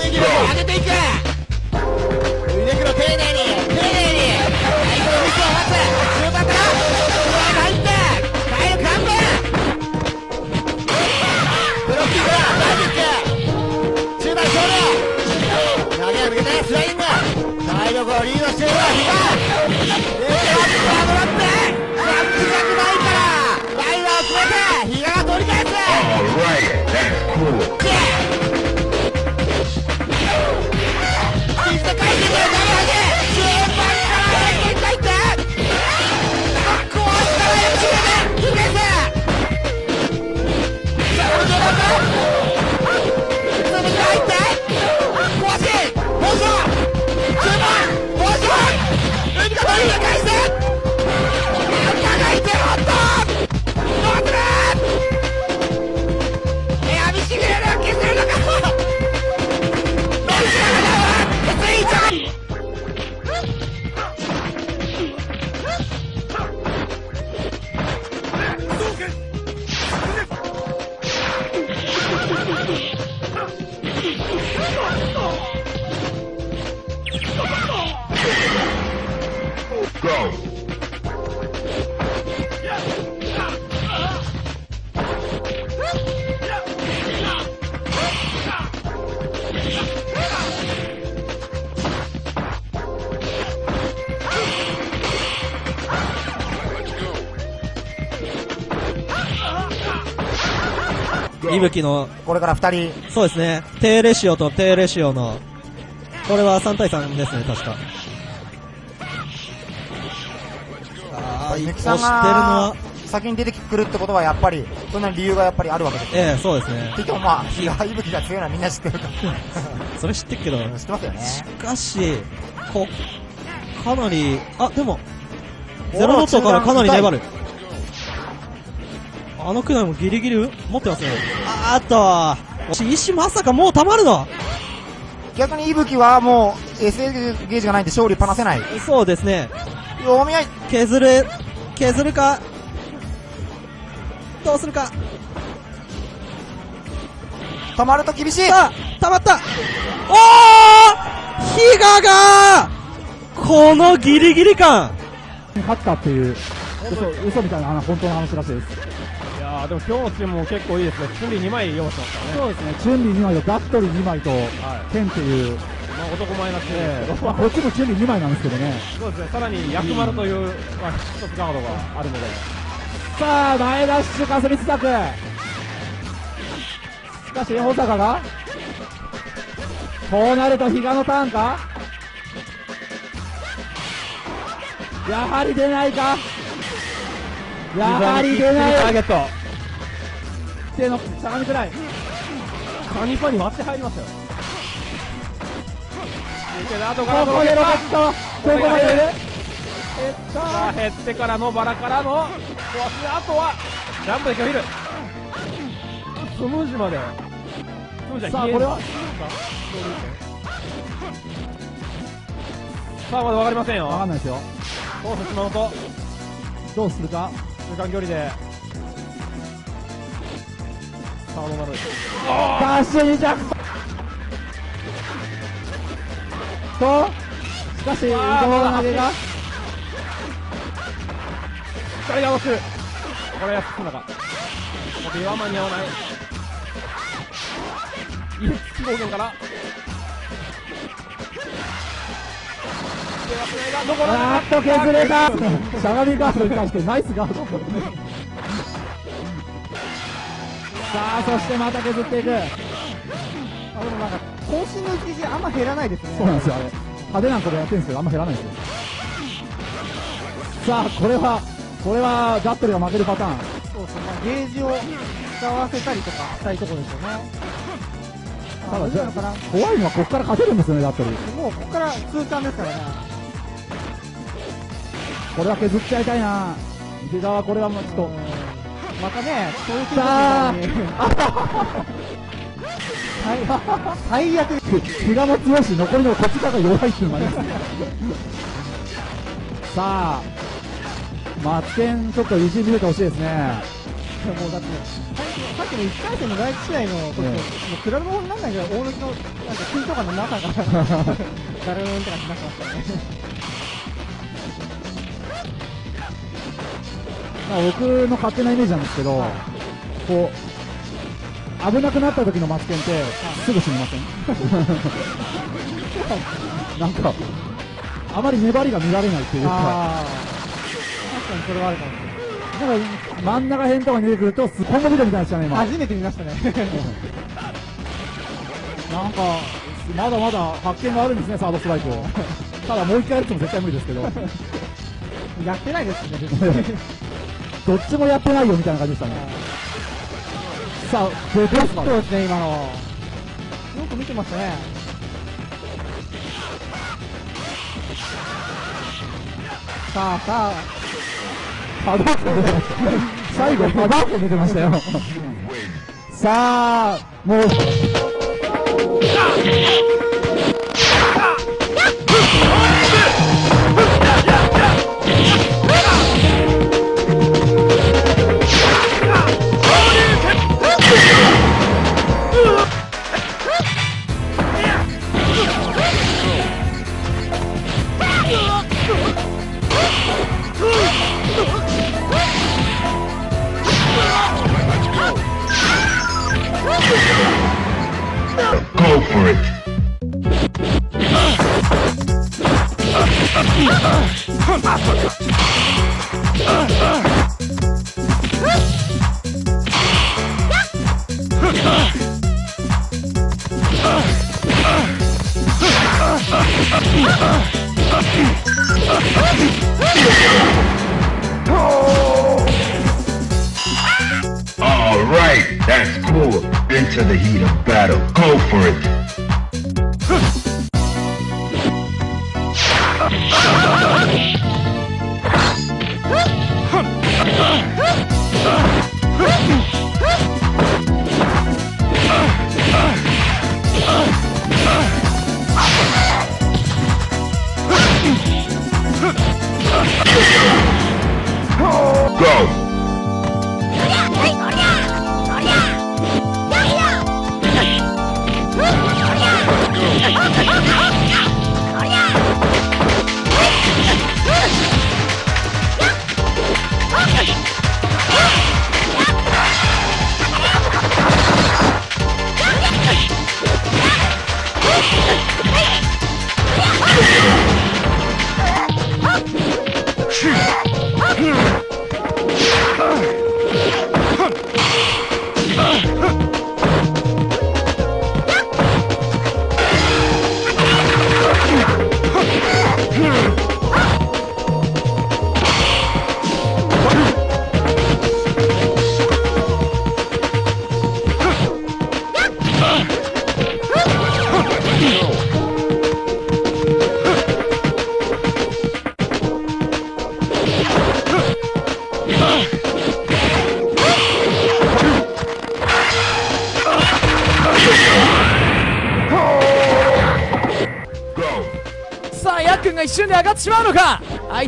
攻撃力を上げていく腕黒丁寧に丁寧に最後のミスを待つスーパーからうわ入ってカエル完璧ブロッキングだマジック中盤勝利投げを向けてスライング体力をリードしているのはヒガでマジックはもらってジャンプ弱ないからライダーを詰めてヒガが取り返すいぶきの、これから二人。そうですね、低レシオと低レシオの、これは3対3ですね、確か。あー、ミ押してるのは、先に出てくるってことはやっぱりそんな理由がやっぱりあるわけですええそうですね。結局まあ比嘉いぶきが強いのはみんな知ってるから。それ知ってっけど、知ってますよね。しかし、こ、かなり、あ、でも、ゼロドットからかなり粘る。あのくらいもギリギリ持ってますね。あーっと、し石まさかもう溜まるの？逆にいぶきはもう SA ゲージがないんで勝利パなせない。そうですね。お見合い。削る、削るか、どうするか？止まると厳しい。さあ、溜まった。おー！比嘉がこのギリギリ感。勝ったっていう嘘嘘みたいなあの本当の話らしいですいやーでも今日のチームも結構いいですね。チュンリー2枚用意してますからね。そうですねチュンリー2枚とガットリー2枚とはい。ケンっていう、まあ男前なチームですけど、まあ、こっちもチュンリー2枚なんですけどねそうですね。さらに薬丸という、まあ、一つガードがあるので、さあ前ダッシュかすりつたくしかし保坂がこうなると比嘉のターンか？やはり出ないか？やはり出タないーゲット。手のしゃがみくらいカニパに割って入りましたよ。ここでロケットここまでえっとさあ、減ってからのバラからの、あとは、ジャンプで拒否る。スムージまで。さあこれは？さあ、まだ分かりませんよ。わかんないですよコース島本、どうするか？中間距離で。さあ、どうなるダッシュ2着としかし伊藤の投げが光が押すこれやってくんだかこれは間に合わないイエス暴言からあーっと削れた。しゃがみガードに対してナイスガードさあそしてまた削っていく。あでもなんか渾身の一時あんま減らないですね。そうなんですよあれ。派手なことやってるんですけどあんま減らないんですよ。さあこれはこれはガットリが負けるパターン。そうですね、まあ、ゲージを使わせたりとかしたいところですよね。ただあどうなのかな？怖いのはここから勝てるんですよねガットリもうここから通貫ですからね。これは削っちゃいたいな。池田はこれはもうちょっとまたねそういうさあ気最 最悪。比嘉も強いし残りのこっち側が弱いっていうのもあります。ねさあマツケンちょっと意地見せてほしいですね。もうだって、さっきの1回戦の第1試合の時と、もう比べ物にならないぐらい大貫の、なんか緊張感の中が、誰の運転がしなってましたね。僕の勝手なイメージなんですけど、こう、危なくなった時のマツケンって、すぐ死にません？なんか、あまり粘りが見られないっていうか、確かにそれはあるかもしれない。なんか真ん中辺とかに出てくると、すっぽんのビデオみたいにしたね、今。初めて見ましたね。なんか、まだまだ発見があるんですね、サードストライク。ただもう一回やるっても絶対無理ですけど、やってないですね。どっちもやってないよみたいな感じでしたね。さあ、どうですかそうですね、今の。よく見てましたね。さあさあ、パドッコ出てました。最後、パドッコ出てましたよ。さあ、もう、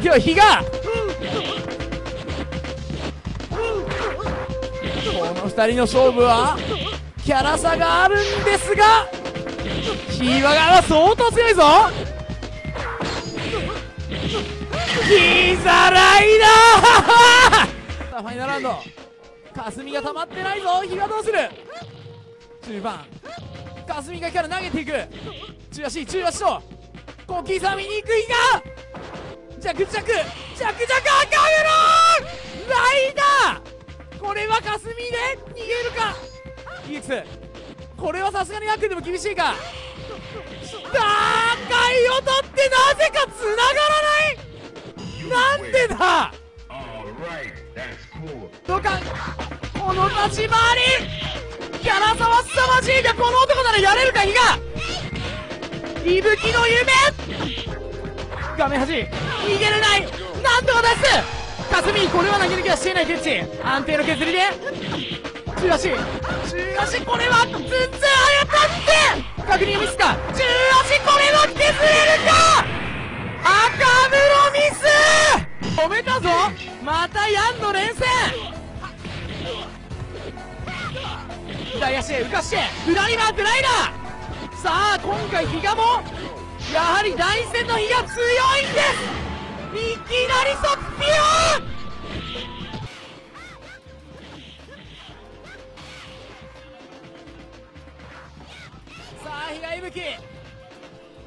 か相手は比嘉この二人の勝負はキャラ差があるんですがヒーワが相当強いぞ。ヒザライダー。さあファイナルラウンド。霞が溜まってないぞ。比嘉どうする。中盤。霞がから投げていく。中足中足と小刻みに行く日が。ジャクジャクジャクジャク赤メロンライダー。これは霞で逃げるか。EX これはさすがにヤクでも厳しいか。高いを取ってなぜか繋がらない。なんでだ。All right, that's cool. どか。この立ち回り。キャラ差は凄まじいがこの男ならやれるか比嘉息吹の夢。画面端逃げれない。なんとか出す。霞これは投げ抜きはしていないケッチ安定の削りで。中足。中足これは全然あやたって。確認ミスか。中足これは削れるか。赤黒ミス。止めたぞ。またヤンの連戦。左足浮かして。裏に回ってライダー。さあ今回比嘉もやはり第一戦の比嘉強いんですいきなり速ピューさあ比嘉伊吹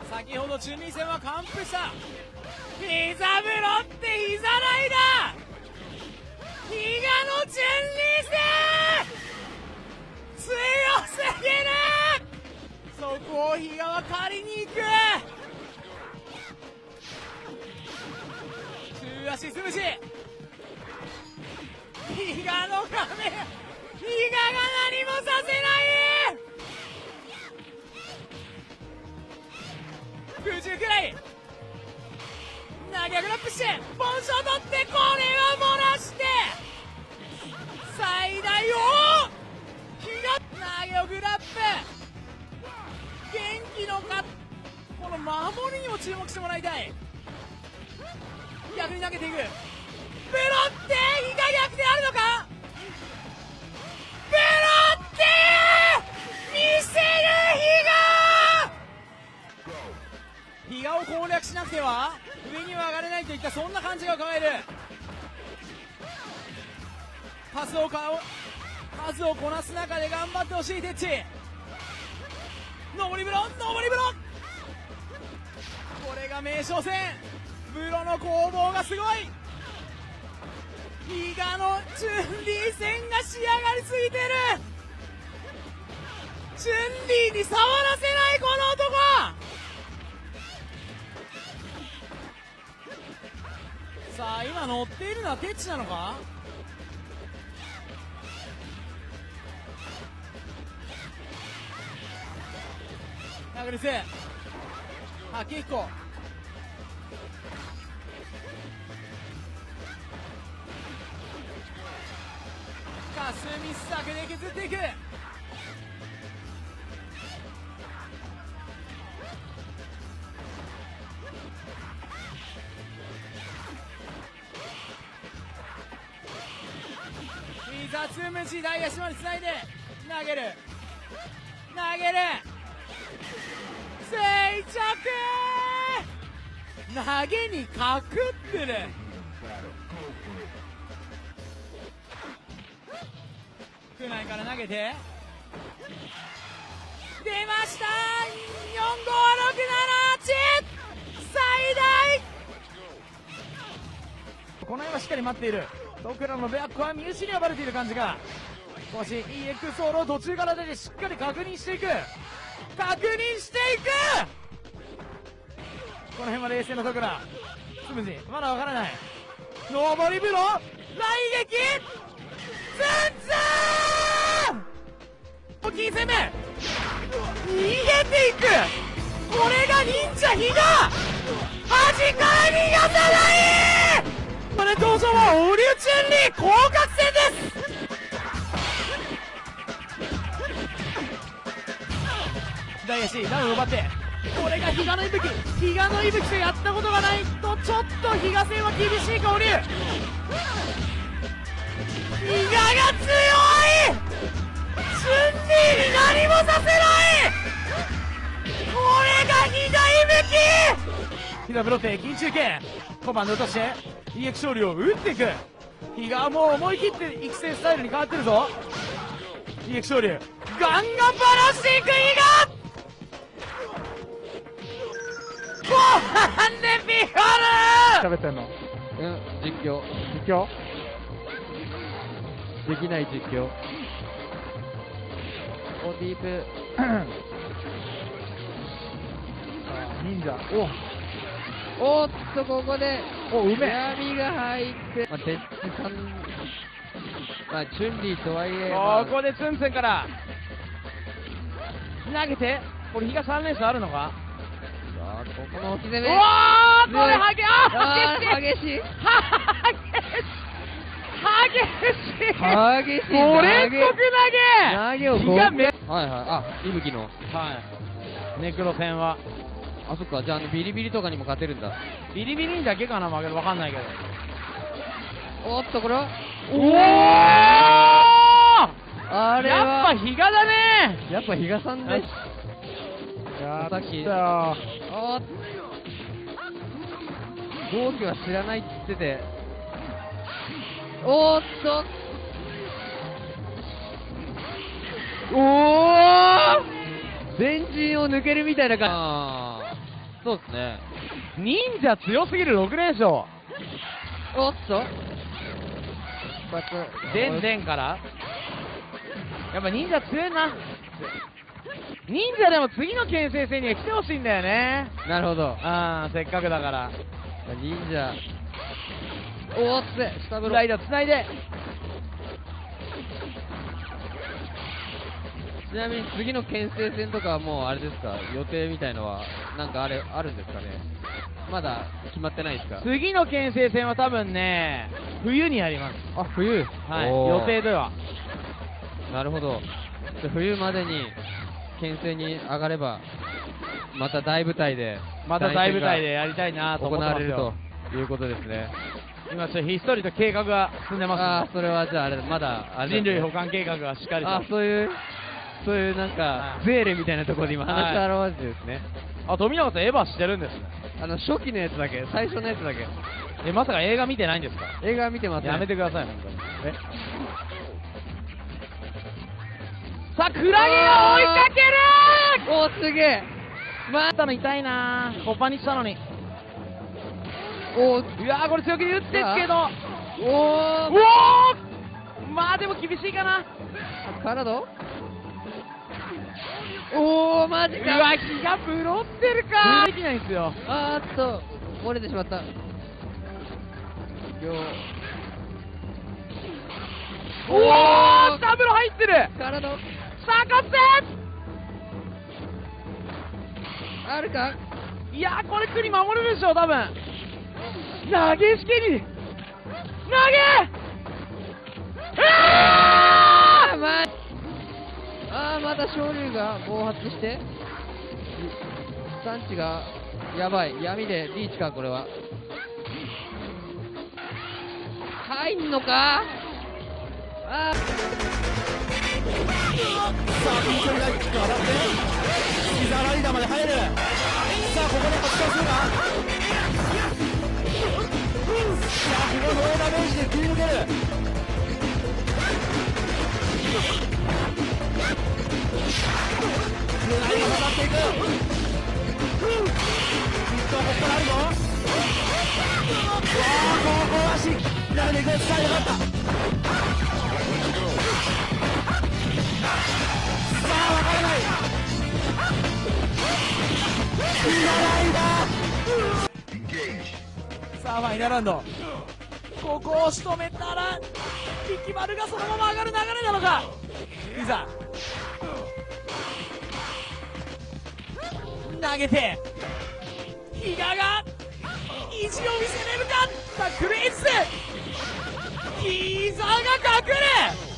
先ほどチュンリー戦は完封した。膝ブロって膝ライダー比嘉のチュンリー戦強すぎるそこを比嘉は借りに行く。中足すむし比嘉の壁比嘉が何もさせない。空中くらい。投げグラップしてポンション取ってこれは漏らして。最大を比嘉投げグラップ。元気のかこの守りにも注目してもらいたい。逆に投げていく。ブロって比嘉逆転あるのか？ブロって見せる比嘉比嘉を攻略しなくては上には上がれないといったそんな感じがうかがえる。パスをか数をこなす中で頑張ってほしいテッチ。上り風呂上り風呂これが名将戦風呂の攻防がすごい。比嘉のチュンリー戦が仕上がりすぎてる。チュンリーに触らせないこの男。さあ今乗っているのはテッチなのか？ダブルス明彦霞作で削っていく。いざつむし大足までつないで投げる。投げる。静着投げにかくってる。区内から投げて。出ました！45678最大！この辺はしっかり待っている。ドクラのベアックは見失われている感じが。少し EX ソールを途中から出てしっかり確認していく。確認していく！この辺は冷静なところスムージーまだわからない。上り風呂来撃！ツンツン大きい攻め逃げていく！これが忍者比嘉！端から逃がさない！これ登場はオリュチュンリー降格戦です！左足ダウン奪ってこれが比嘉の息吹！比嘉の息吹とやったことがないとちょっと比嘉戦は厳しいかオリュが強い。チュンリーに何もさせない。これが比嘉息吹比嘉ブロッテ緊中継小判で落として EX 勝利を打っていく。比嘉はもう思い切って育成スタイルに変わってるぞ。EX 勝利ガンガンバラしていく比嘉後半でビフォル。喋ってんの？うん、実況。実況？できない実況。お、ディープ。忍者。おおっと、ここで、おうめ闇が入って、まあ、鉄さん、まあ、チュンリーとはいえ、まあ。ここでツンツンから。投げて。これ比嘉3連勝あるのか？ここの置き攻め。うわーこれ激しい。激しい。激しい。激しい。投げ投げ。をはいはい。あ、いぶきの。はい。ネクロ戦は。あ、そっか。じゃあ、ビリビリとかにも勝てるんだ。ビリビリにだけかな負けるわかんないけど。おっと、これは？おおあれやっぱは、比嘉だね！やっぱ比嘉さんです。やさったよ。同期は知らないって言ってて、おーっと、おー。前陣を抜けるみたいな感じ。そうですね。忍者強すぎる6連勝おっと、でんから。やっぱ忍者強いな。忍者でも次の県先生には来てほしいんだよね。なるほど。ああせっかくだから。忍者、おーっつ下風呂。つないだつないで。ちなみに次の県政戦とかはもうあれですか、予定みたいのは、なんかあれ、あるんですかね？まだ決まってないですか？次の県政戦は多分ね冬にやります。あ、冬？はいおー。予定では。なるほど。じゃあ冬までに県政に上がれば、また大舞台で、また大舞台でやりたいなと行われるということですね。今ちょっとひっそりと計画が進んでますああ、それはじゃああれ、まだ、あれ人類保管計画がしっかりと。あそういう、そういうなんかは、い。ゼーレみたいなところで今。話し表してですね。あ富永さんエヴァしてるんですね。あの、初期のやつだけ、最初のやつだけ。えまさか映画見てないんですか？映画見てますやめてください本当に。え？さあクラゲが追いかける！おー、すげえ。またの痛いなコッパにしたのにおー、いやーこれ強気に打ってっけど。おおー。まあでも厳しいかな。体おー、マジか。うわ火がブロってるか。できないんですよ。あーっと、漏れてしまった。よおおダブル入ってる。体さあ勝つあるか？いやーこれ国守るでしょ多分投げしけに投げ。ああー、まあ。ー、また昇竜が暴発して、産地がやばい、闇でリーチか、これは。入んのか。あー。さあピンが上がって膝ライダーまで入るさあここで勝ちするかさあここノーダメージで切り抜けるつないでかかっていくきっとここからあるぞわあここはしっかりでいく伝えよかったさあ分からない。見習いださあファイナルラウンド。ここを仕留めたら力丸がそのまま上がる流れなのか。いざ投げて比嘉が意地を見せれるか。さあクレイス。膝が隠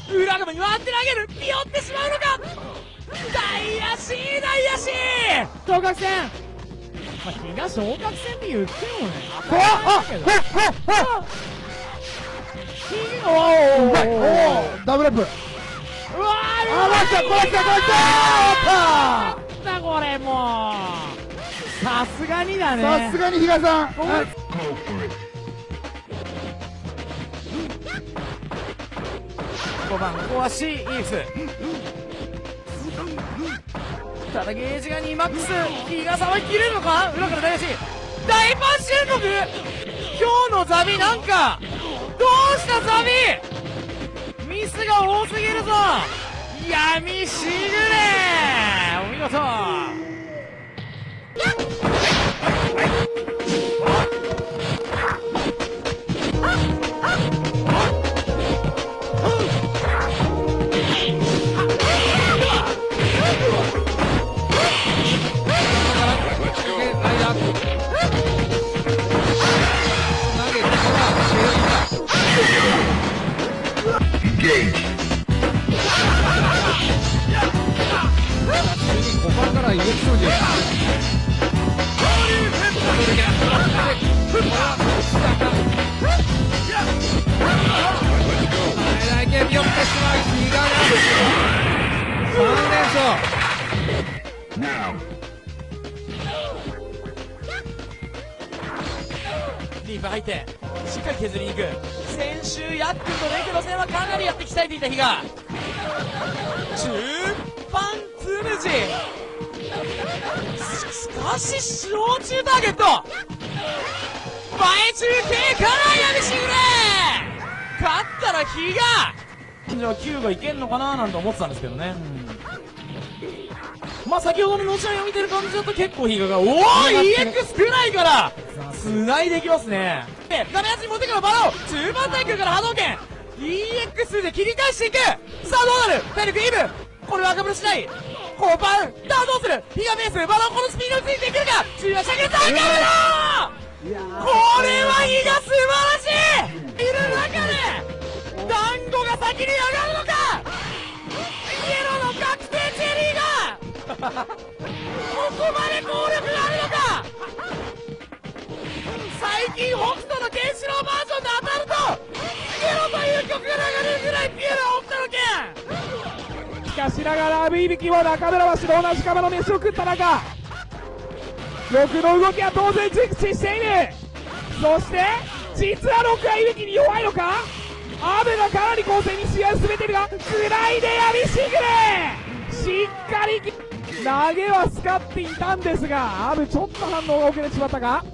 れ。裏側に回って投げる。ピヨってしまうのか。大足大足昇格戦まあ、比嘉昇格戦って言ってもね当たり前だけどひおーうまいおーダブルアップ。うわーあ来たこれ来たこれ来た。なんだこれもう。さすがにだね。さすがに比嘉さん。Go for it. 5番ここは C イースただゲージが2マックス。比嘉さんは切れるのか？裏から大足大パンチ連続今日のザビなんか？どうしたザビミスが多すぎるぞ。闇しぐれ。お見事。け見送ってしまう比嘉が3連勝リーフ入ってしっかり削りに行く。先週ヤックンとレクの戦はかなりやって鍛えていた日が。中盤ツルジしかし小中ターゲット。前中継からやりしぐれ勝ったら日がじゃあ9がいけんのかななんて思ってたんですけどね、うんまあ先ほどののち合いを見てる感じだと結構比嘉が、おお !EX 少ないから繋いでいきますね。で、画面端に持ってくるバラを中盤耐久から波動拳 !EX で切り返していく。さあどうなる？体力イーブンこれは赤ブルしない後半ダウンどうする？比嘉ベース。バラをこのスピードについていけるか？中盤射撃赤ブルこれは比嘉素晴らしいいる中で団子が先に上がるのかイエローの確定チェリーがここまで効力があるのか最近北斗のケンシロウバージョンで当たるとピエロという曲が流れるぐらいピエロは北斗の剣。しかしながら阿部いびきも中村橋と同じ釜の飯を食った中6の動きは当然熟知している。そして実は6はいびきに弱いのか？阿部がかなり攻勢に試合を進めているがつないでやりしぐれ。しっかり投げは使っていたんですが阿部ちょっと反応が遅れてしまったか？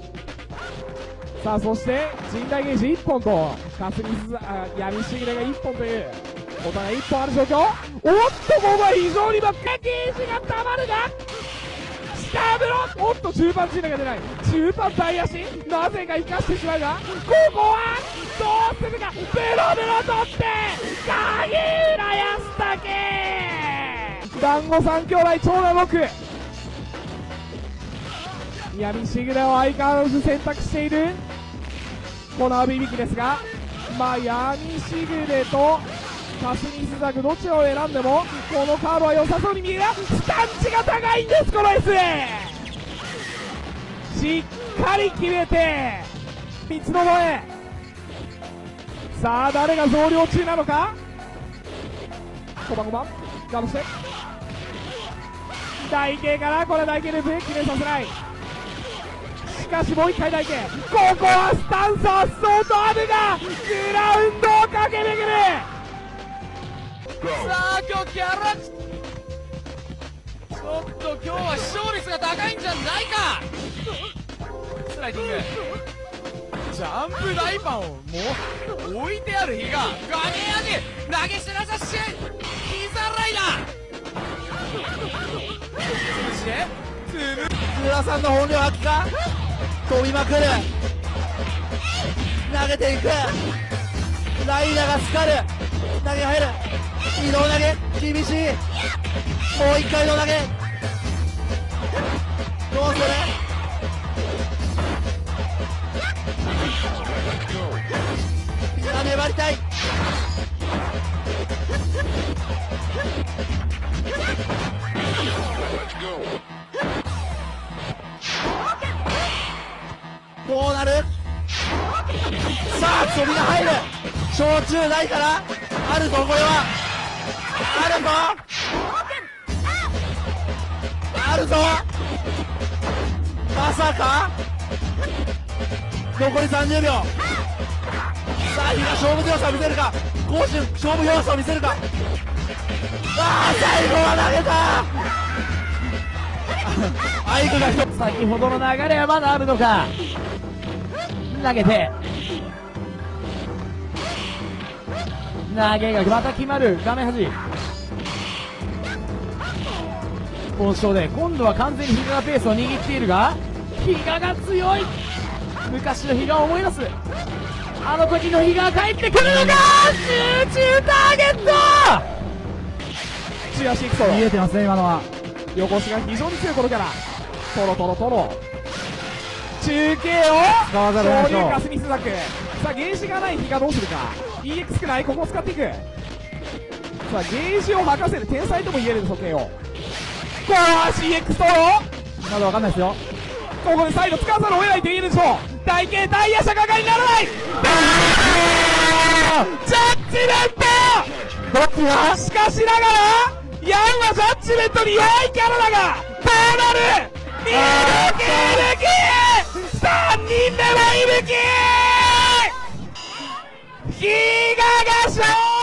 さあそして陣内ゲージ1本と霞すあ闇しぐれが1本というお互い1本ある状況。おっとここは非常にバックゲージがたまるが下ブロックおっと中盤陣内が出ない。中盤大足なぜか生かしてしまうがここはどうするか。ブロブロ取って影浦安武。団子三兄弟長男6闇しぐれを相変わらず選択している。この阿部いびきですがまあ闇しぐれと霞スザクどちらを選んでもこのカードは良さそうに見えるスタンチが高いんですこの S しっかり決めて三つどもえ。さあ誰が増量中なのか？こばこばガードして。台形からこれ台形ループ決めさせない。しかしもう一回台形ここはスタンス発想とアブがグラウンドを駆け巡る。さあ今日キャラちょっと今日は視聴率が高いんじゃないか。スライディング。ジャンプ大パンをもう置いてある日がガネアジ投げしなさし。膝ライダー。そしてつむ津さんの本領発揮か？飛びまくる。投げていく。ライダーがスカる。投げ入る。移動投げ厳しいもう一回の投げ。どうする？いや粘りたい。どうなる？さあ飛びが入る。焼酎ないから。あるぞこれは。あるぞ。あるぞまさか。残り30秒。さあ日が勝負強さを見せるか。攻守勝負要素を見せるか。ああ最後は投げた。アイクが一つ。先ほどの流れはまだあるのか。投げて。投げがまた決まる。画面端。交渉で今度は完全に比嘉がペースを握っているが比嘉が強い。昔の比嘉を思い出す。あの時の比嘉が帰ってくるのか。集中ターゲット。中足いくソロ見えてますね今のは。横押しが非常に強い頃から。トロトロトロ。中継を昇竜かスミスザク。さあゲージがない日がどうするか。EX くないここを使っていく。さあゲージを吐かせる天才とも言える時計をこれは CX ドローまだわかんないですよ。ここでサイド使わざるを得ないといえるでしょう。大形タイヤ車がかにならない。ジャッジメントどっちがしかしながらヤンはジャッジメントに弱いキャラだがどうなる2抜き抜き3人目は伊吹比嘉が勝利